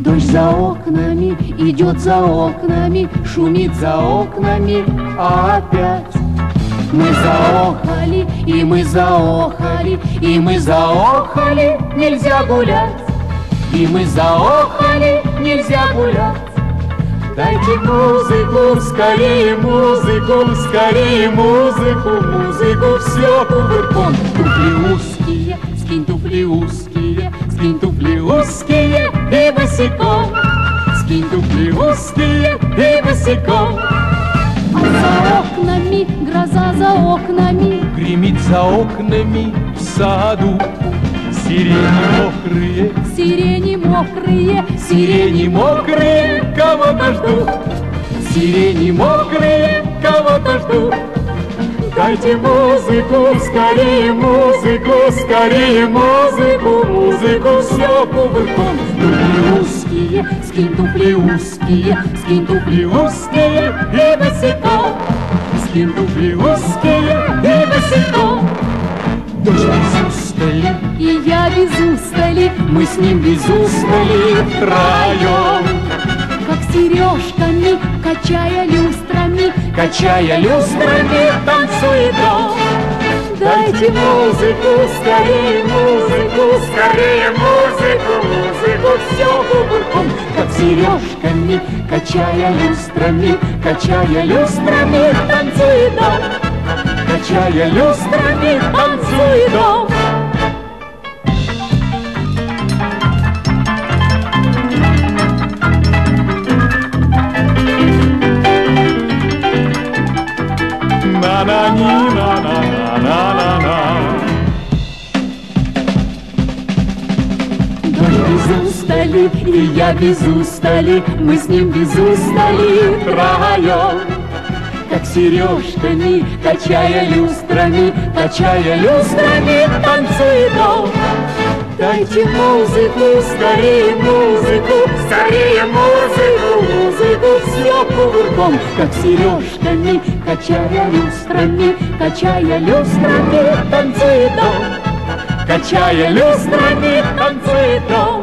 Дождь за окнами, идет за окнами, шумит за окнами опять. Мы заохали, и мы заохали, и мы заохали, нельзя гулять. И мы заохали, нельзя гулять. Дайте музыку, скорее музыку, скорее музыку, музыку, все кувырком. Туфли узкие, скинь туфли узкие, скинь туфли узкие и босиком. Скинь туфли узкие и босиком. А за окнами, гроза за окнами, Гремит за окнами в саду Сирени мокрые, сирени мокрые, сирени мокрые Кого-то ждут, сирени мокрые Кого-то ждут Дайте музыку, скорее музыку, скорее музыку, музыку, все кувырком. Туфли узкие, скинь туфли узкие, скинь туфли узкие и босиком. Скинь туфли узкие и босиком. Дождь Я без устали, мы с ним без устали втроем. Как сережками, качая люстрами, качая люстрами танцует он. Дайте музыку, скорее музыку, скорее музыку, музыку, все кувырком, как сережками, качая люстрами, качая люстрами, танцует он, качая люстрами, танцует он. На-на-ни-на-на-на-на-на Дождь без устали, и я без устали, мы с ним без устали втроем. Как сережками, качая люстрами, качая люстрами, танцует он. Дайте музыку, скорее музыку, скорее музыку, все кувырком, как сережками, качая люстрами, качая люстрами, танцует он. Качая люстрами, танцует он.